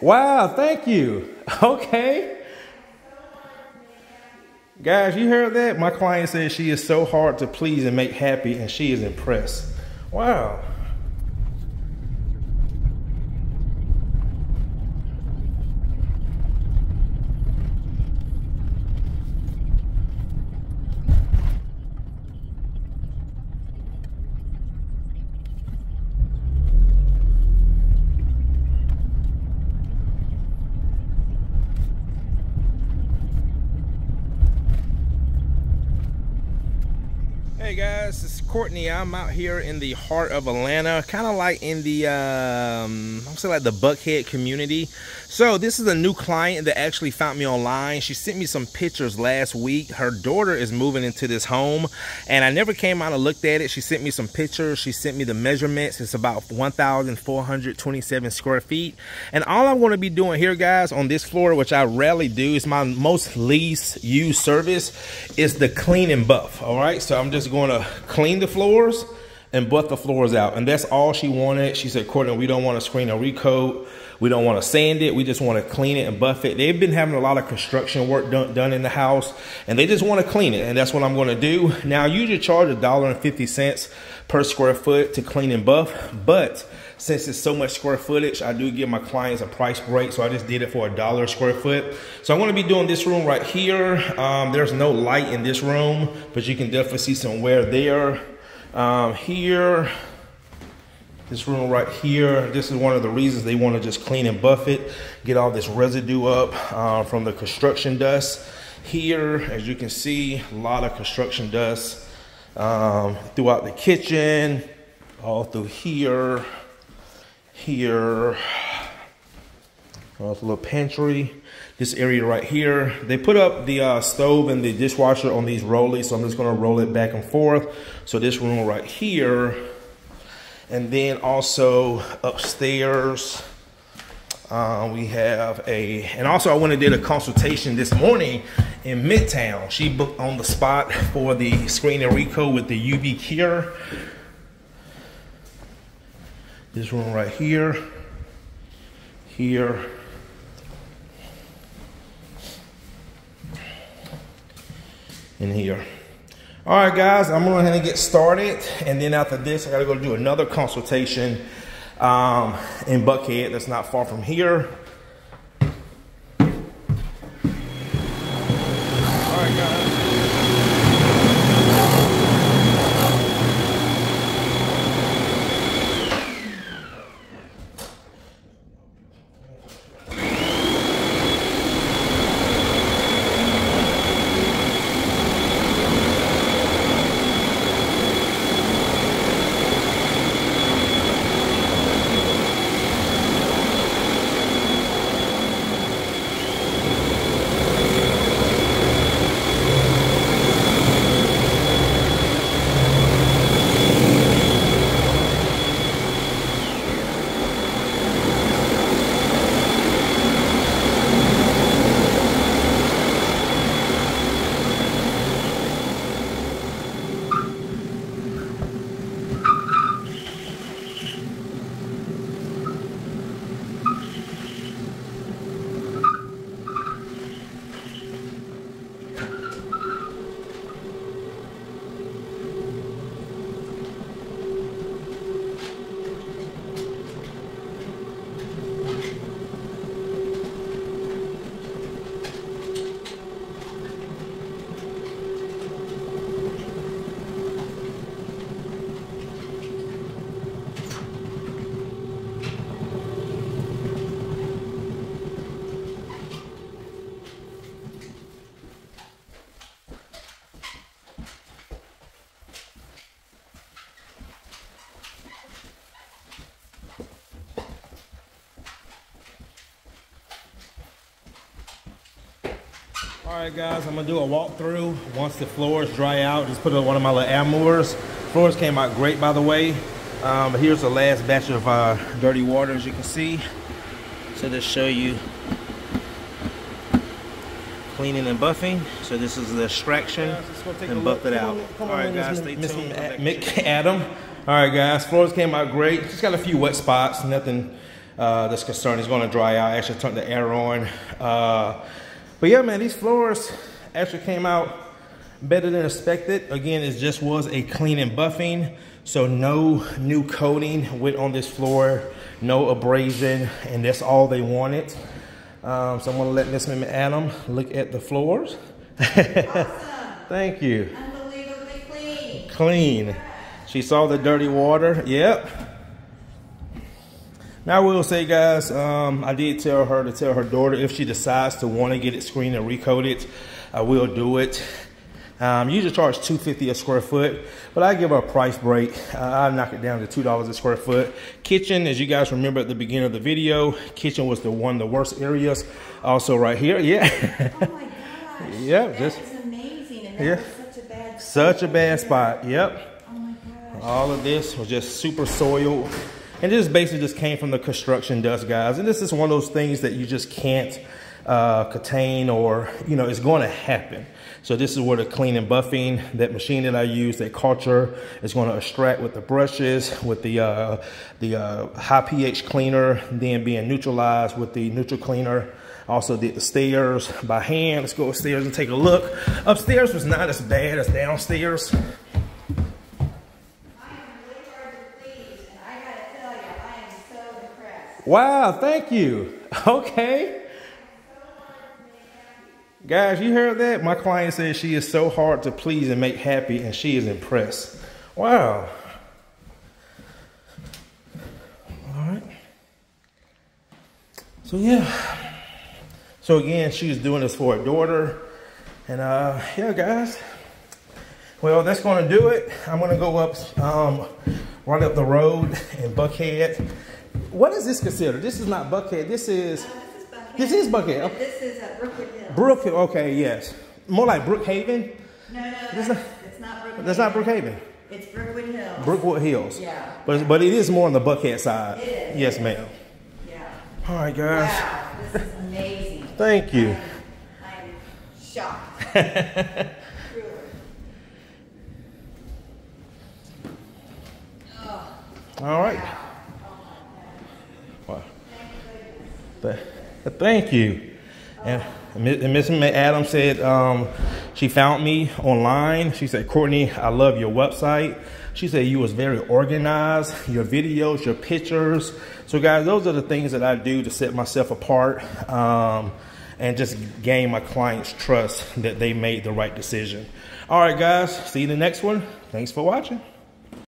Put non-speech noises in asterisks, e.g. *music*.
Wow, thank you. *laughs* Okay. Guys, you heard that? My client says she is so hard to please and make happy, and she is impressed. Wow. Hey guys, it's Courtney. I'm out here in the heart of Atlanta, kind of like in the, um, I'm saying like the Buckhead community. So this is a new client that actually found me online. She sent me some pictures last week. Her daughter is moving into this home and I never came out and looked at it. She sent me some pictures. She sent me the measurements. It's about 1,427 square feet. And all I'm going to be doing here, guys, on this floor, which I rarely do, is my most least used service, is the clean and buff. All right, so I'm just going to clean the floors and butt the floors out. And that's all she wanted. She said, Courtney, we don't want to screen or recoat. We don't want to sand it. We just want to clean it and buff it. They've been having a lot of construction work done, done in the house and they just want to clean it. And that's what I'm going to do. Now, I usually charge a dollar and 50 cents per square foot to clean and buff. But since it's so much square footage, I do give my clients a price break. So I just did it for a dollar square foot. So I'm going to be doing this room right here. Um, there's no light in this room, but you can definitely see some wear there. Um, here, this room right here, this is one of the reasons they want to just clean and buff it, get all this residue up uh, from the construction dust. Here, as you can see, a lot of construction dust um, throughout the kitchen, all through here, here, all the little pantry, this area right here. They put up the uh, stove and the dishwasher on these rollies, so I'm just gonna roll it back and forth. So this room right here, and then also upstairs, uh, we have a, and also I went and did a consultation this morning in Midtown. She booked on the spot for the screen recoat with the UV Cure. This room right here, here, in here. All right, guys, I'm going to go ahead and get started. And then after this, I got to go do another consultation um, in Buckhead that's not far from here. All right, guys, I'm gonna do a walkthrough. Once the floors dry out, just put it on one of my little amours. Floors came out great, by the way. Um, here's the last batch of uh, dirty water, as you can see. So just show you cleaning and buffing. So this is the extraction and buff it out. All right, guys, stay tuned. Mick Adam. All right, guys, floors came out great. Just got a few wet spots, nothing uh, that's concerned. It's gonna dry out. I actually turned the air on. Uh, but yeah, man, these floors actually came out better than expected. Again, it just was a clean and buffing. So no new coating went on this floor, no abrasion, and that's all they wanted. Um, so I'm gonna let Miss Adam look at the floors. Awesome. *laughs* Thank you. Unbelievably clean. Clean. She saw the dirty water. Yep. Now I will say, guys, um, I did tell her to tell her daughter if she decides to want to get it screened and recoated, I will do it. Um, usually charge 250 a square foot, but I give her a price break. Uh, I knock it down to $2 a square foot. Kitchen, as you guys remember at the beginning of the video, kitchen was the one of the worst areas. Also right here, yeah. Oh my *laughs* gosh. Yeah, That just- is amazing. And that Yeah. was such a bad Such a bad spot, yep. Oh my gosh. All of this was just super soiled. And this basically just came from the construction dust, guys. And this is one of those things that you just can't uh, contain or, you know, it's going to happen. So this is where the clean and buffing, that machine that I use, that culture, is going to extract with the brushes, with the, uh, the uh, high pH cleaner, then being neutralized with the neutral cleaner. Also did the stairs by hand. Let's go upstairs and take a look. Upstairs was not as bad as downstairs. I am really hard to please, and I gotta tell you, I am so impressed. Wow, thank you. *laughs* Okay. Guys, you heard that? My client says she is so hard to please and make happy, and she is impressed. Wow. All right. So, yeah. So, again, she's doing this for her daughter. And, uh, yeah, guys. Well, that's going to do it. I'm going to go up, um, right up the road in Buckhead. What is this considered? This is not Buckhead. This is Uh, this is Buckhead. This is Buckhead. And This is uh, Brookwood Hill. Brook. Okay, yes. More like Brookhaven. no, no, that's, is it's not Brookwood. That's not Brookhaven. It's Brookwood Hill. Brookwood Hills. Yeah. But but it is more on the Buckhead side. It is. Yes, ma'am. Yeah. All right, guys. Wow, this is amazing. *laughs* Thank you. I'm, I'm shocked. *laughs* Truly. Oh, All right. Wow. Thank you. And and Miss Adams said um, she found me online. She said, Courtney, I love your website. She said you was very organized, your videos, your pictures. So guys, those are the things that I do to set myself apart um, and just gain my clients' trust that they made the right decision. All right, guys, see you in the next one. Thanks for watching.